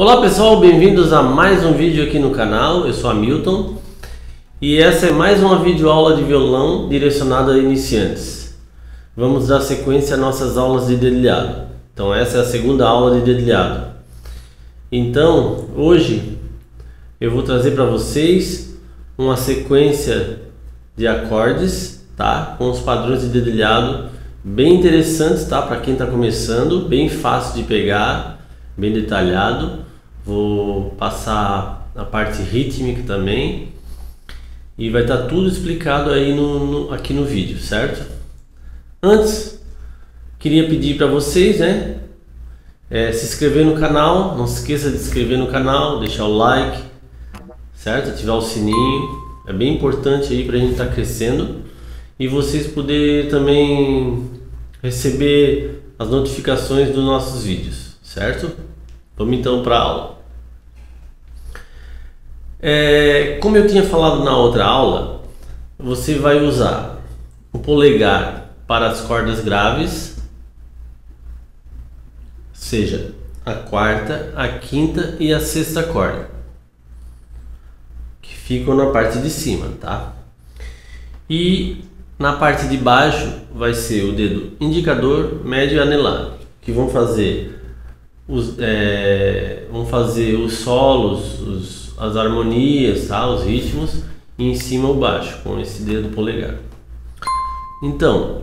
Olá pessoal, bem-vindos a mais um vídeo aqui no canal. Eu sou Hamilton e essa é mais uma videoaula de violão direcionada a iniciantes. Vamos dar sequência às nossas aulas de dedilhado. Então essa é a segunda aula de dedilhado. Então, hoje eu vou trazer para vocês uma sequência de acordes, tá? Com os padrões de dedilhado bem interessantes, tá? Para quem está começando, bem fácil de pegar, bem detalhado. Vou passar a parte rítmica também e vai estar tá tudo explicado aí no, no, aqui no vídeo, certo? Antes, queria pedir para vocês, né? É, se inscrever no canal, não se esqueça de se inscrever no canal, deixar o like, certo? Ativar o sininho, é bem importante aí para a gente estar tá crescendo e vocês poderem também receber as notificações dos nossos vídeos, certo? Vamos então para a aula. É, como eu tinha falado na outra aula, você vai usar o polegar para as cordas graves, seja a quarta, a quinta e a sexta corda, que ficam na parte de cima, tá? E na parte de baixo vai ser o dedo indicador, médio e anelar, que vão fazer os, é, vão fazer os solos, os, as harmonias, tá? os ritmos, em cima o baixo, com esse dedo polegar. Então,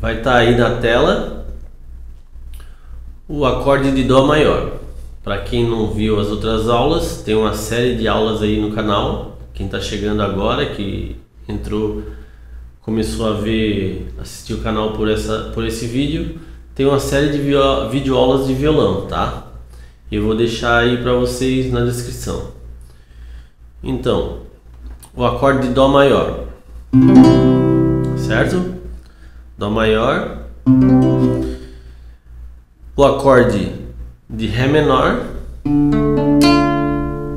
vai estar tá aí na tela o acorde de Dó maior. Para quem não viu as outras aulas, tem uma série de aulas aí no canal. Quem está chegando agora, que entrou, começou a ver, assistir o canal por, essa, por esse vídeo, tem uma série de videoaulas de violão, tá? Eu vou deixar aí para vocês na descrição. Então, o acorde de Dó maior, certo? Dó maior, o acorde de Ré menor,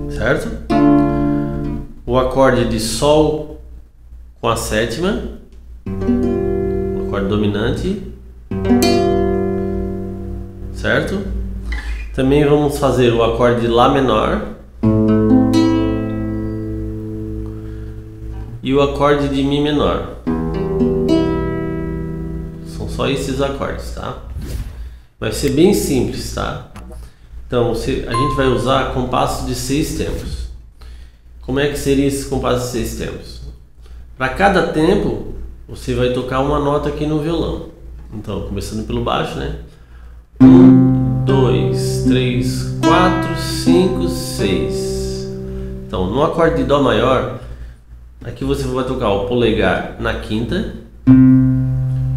certo? O acorde de Sol com a sétima, o acorde dominante certo? Também vamos fazer o acorde de Lá menor e o acorde de Mi menor. São só esses acordes, tá? Vai ser bem simples, tá? Então a gente vai usar compasso de seis tempos. Como é que seria esse compasso de seis tempos? Para cada tempo, você vai tocar uma nota aqui no violão. Então, começando pelo baixo, né? Um, Então, no acorde de Dó maior, aqui você vai tocar o polegar na quinta,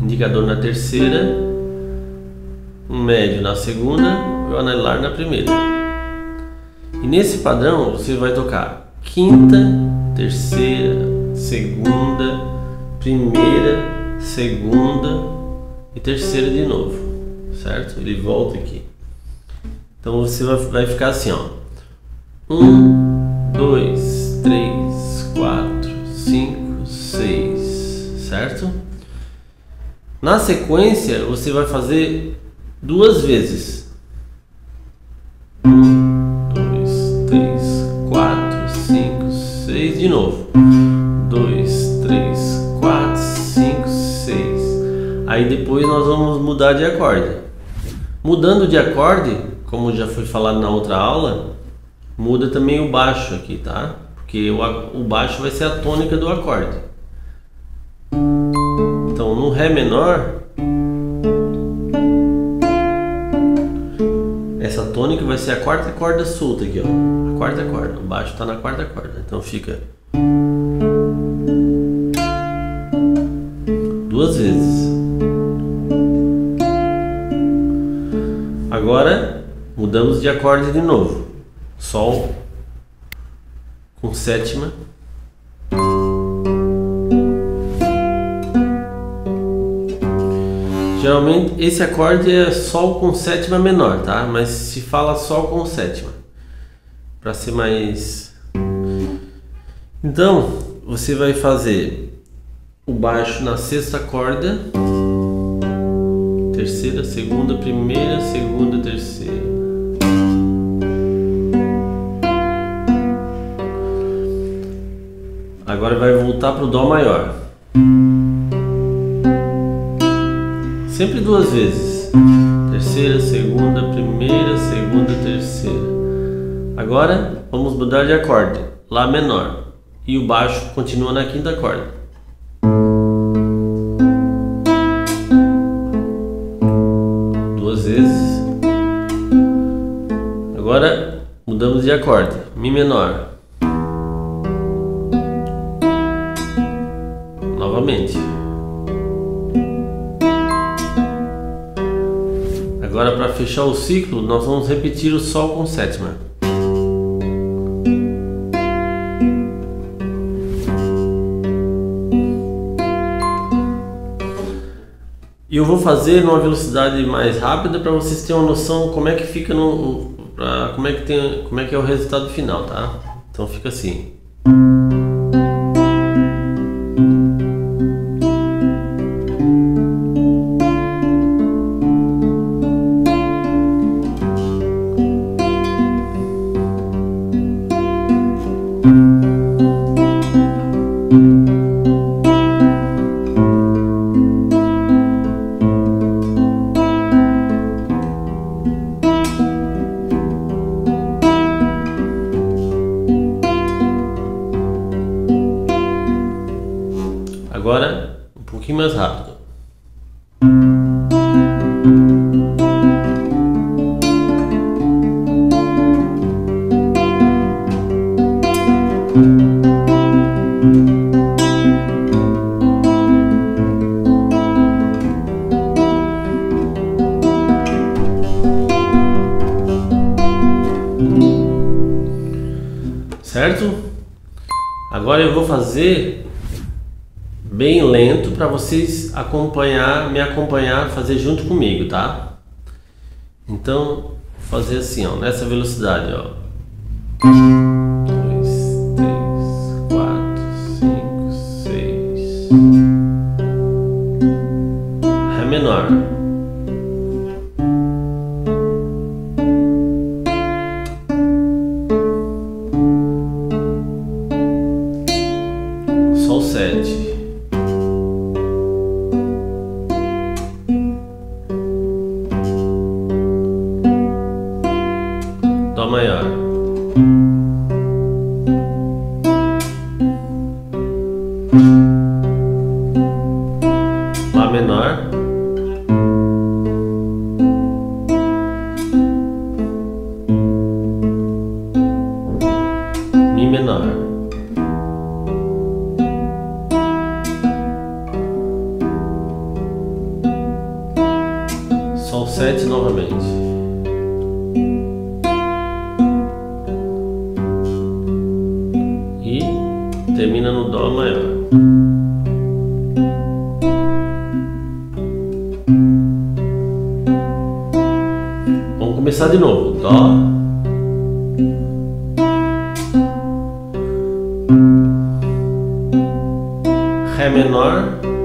indicador na terceira, um médio na segunda e o anelar na primeira. E nesse padrão você vai tocar quinta, terceira, segunda, primeira, segunda e terceira de novo certo? Ele volta aqui. Então você vai ficar assim, ó. Um, dois, três, quatro, cinco, seis, certo? Na sequência você vai fazer duas vezes. Um, dois, três, quatro, cinco, seis, de novo. Dois, três, quatro, cinco, seis. Aí depois nós vamos mudar de acorde. Mudando de acorde, como já foi falado na outra aula, muda também o baixo aqui, tá? Porque o, o baixo vai ser a tônica do acorde. Então no Ré menor, essa tônica vai ser a quarta corda solta aqui, ó. A quarta corda. O baixo está na quarta corda. Então fica duas vezes. Agora mudamos de acorde de novo. Sol com sétima. Geralmente esse acorde é Sol com sétima menor, tá? Mas se fala Sol com sétima, para ser mais. Então você vai fazer o baixo na sexta corda terceira, segunda, primeira, segunda, terceira. Agora vai voltar para o Dó maior. Sempre duas vezes. Terceira, segunda, primeira, segunda, terceira. Agora vamos mudar de acorde. Lá menor. E o baixo continua na quinta corda. Duas vezes. Agora mudamos de acorde. Mi menor. Agora para fechar o ciclo, nós vamos repetir o Sol com sétima. E eu vou fazer numa velocidade mais rápida para vocês terem uma noção como é que fica no, pra, como é que tem, como é que é o resultado final, tá? Então fica assim. Agora, um pouquinho mais rápido. Certo? Agora eu vou fazer bem lento para vocês acompanhar, me acompanhar, fazer junto comigo, tá? Então, fazer assim, ó, nessa velocidade, ó. Termina no Dó maior. Vamos começar de novo. Dó. Ré menor.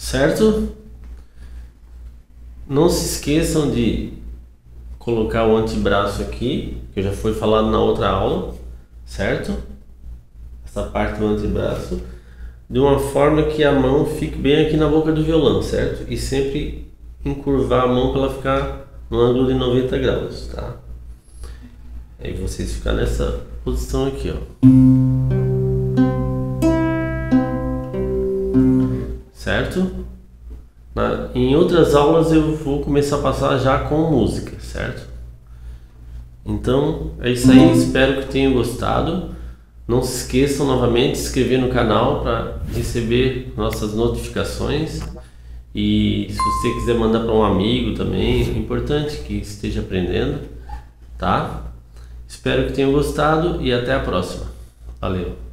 Certo? Não se esqueçam de colocar o antebraço aqui, que já foi falado na outra aula, certo? Essa parte do antebraço, de uma forma que a mão fique bem aqui na boca do violão, certo? E sempre encurvar a mão para ela ficar no ângulo de 90 graus, tá? Aí vocês ficam nessa posição aqui, ó. Na, em outras aulas eu vou começar a passar já com música, certo? Então é isso aí, espero que tenham gostado. Não se esqueçam novamente de se inscrever no canal para receber nossas notificações. E se você quiser mandar para um amigo também, é importante que esteja aprendendo, tá? Espero que tenham gostado e até a próxima. Valeu!